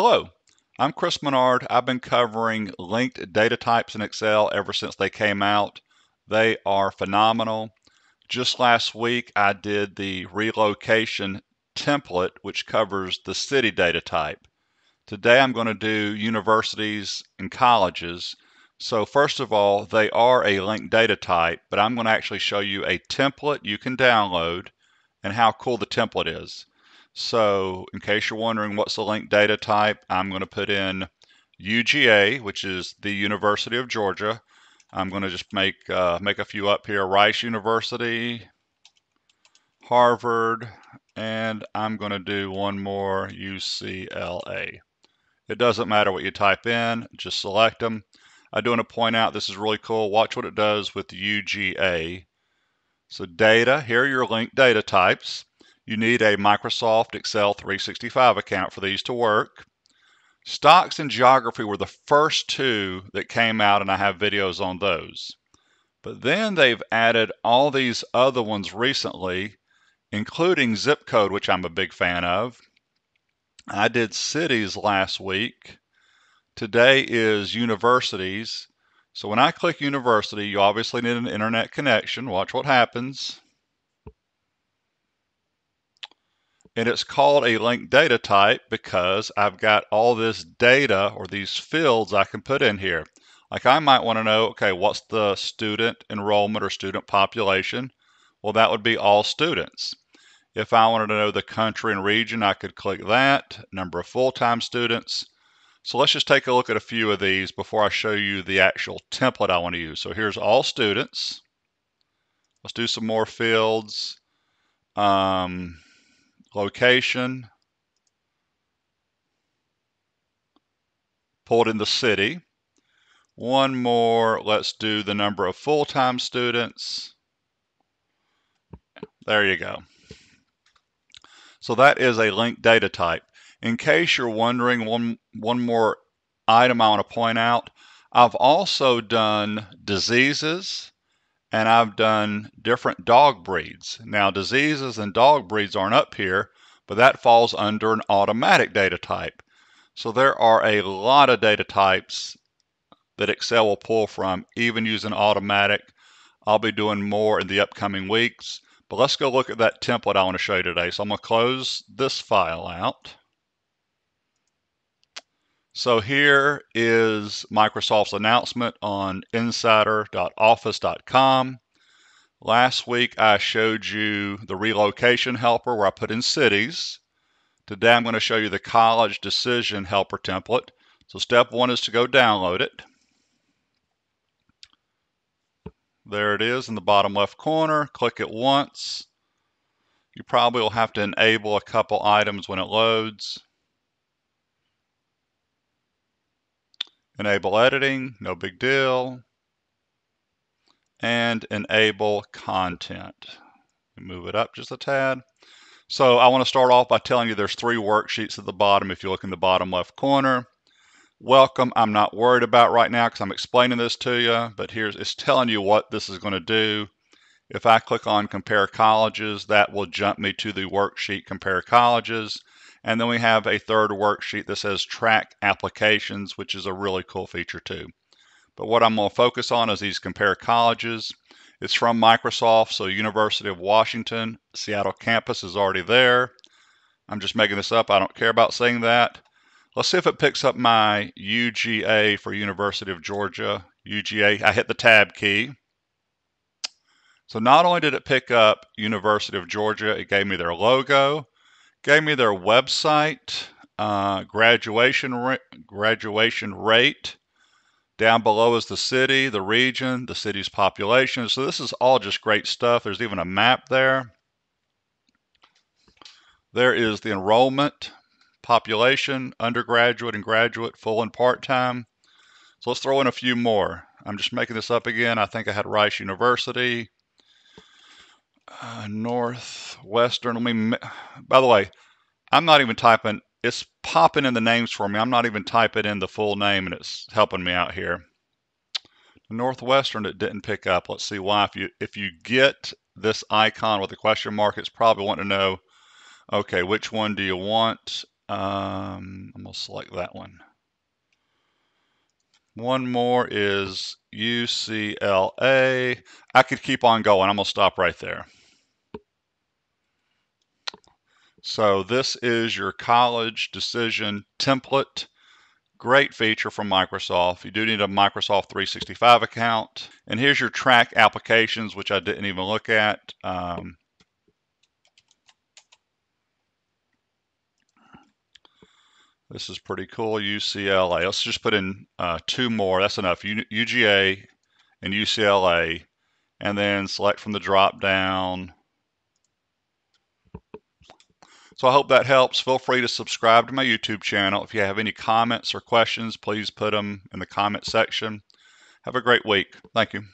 Hello, I'm Chris Menard. I've been covering linked data types in Excel ever since they came out. They are phenomenal. Just last week, I did the relocation template, which covers the city data type. Today, I'm going to do universities and colleges. So first of all, they are a linked data type, but I'm going to actually show you a template you can download and how cool the template is. So in case you're wondering what's the linked data type, I'm going to put in UGA, which is the University of Georgia. I'm going to just make uh, make a few up here. Rice University, Harvard, and I'm going to do one more UCLA. It doesn't matter what you type in, just select them. I do want to point out this is really cool. Watch what it does with UGA. So data, here are your linked data types. You need a Microsoft Excel 365 account for these to work. Stocks and geography were the first two that came out, and I have videos on those. But then they've added all these other ones recently, including zip code, which I'm a big fan of. I did cities last week. Today is universities. So when I click university, you obviously need an internet connection. Watch what happens. And it's called a linked data type because I've got all this data or these fields I can put in here. Like I might want to know, okay, what's the student enrollment or student population? Well, that would be all students. If I wanted to know the country and region, I could click that, number of full-time students. So let's just take a look at a few of these before I show you the actual template I want to use. So here's all students. Let's do some more fields. Um, location, pulled in the city. One more, let's do the number of full-time students. There you go. So that is a linked data type. In case you're wondering, one, one more item I want to point out, I've also done diseases, and I've done different dog breeds. Now, diseases and dog breeds aren't up here, but that falls under an automatic data type. So there are a lot of data types that Excel will pull from, even using automatic. I'll be doing more in the upcoming weeks, but let's go look at that template I want to show you today. So I'm going to close this file out. So here is Microsoft's announcement on insider.office.com. Last week I showed you the relocation helper where I put in cities. Today I'm going to show you the college decision helper template. So step one is to go download it. There it is in the bottom left corner. Click it once. You probably will have to enable a couple items when it loads. Enable editing, no big deal. And enable content. Move it up just a tad. So I want to start off by telling you there's three worksheets at the bottom if you look in the bottom left corner. Welcome, I'm not worried about right now because I'm explaining this to you, but here's it's telling you what this is going to do. If I click on compare colleges, that will jump me to the worksheet compare colleges. And then we have a third worksheet that says track applications, which is a really cool feature too. But what I'm going to focus on is these compare colleges. It's from Microsoft, so University of Washington, Seattle campus is already there. I'm just making this up. I don't care about saying that. Let's see if it picks up my UGA for University of Georgia. UGA, I hit the tab key. So not only did it pick up University of Georgia, it gave me their logo, gave me their website, uh, graduation ra- graduation rate. Down below is the city, the region, the city's population. So this is all just great stuff. There's even a map there. There is the enrollment, population, undergraduate and graduate, full and part-time. So let's throw in a few more. I'm just making this up again. I think I had Rice University, uh, Northwestern. Let me, by the way, I'm not even typing, it's popping in the names for me. I'm not even typing in the full name and it's helping me out here. Northwestern, it didn't pick up. Let's see why. If you, if you get this icon with the question mark, it's probably wanting to know, okay, which one do you want? Um, I'm to select that one. One more is UCLA. I could keep on going. I'm to stop right there. So this is your college decision template. Great feature from Microsoft. You do need a Microsoft 365 account. And here's your track applications, which I didn't even look at. Um, this is pretty cool, UCLA. Let's just put in uh, two more. That's enough. U UGA and UCLA. And then select from the drop down so I hope that helps. Feel free to subscribe to my YouTube channel. If you have any comments or questions, please put them in the comment section. Have a great week. Thank you.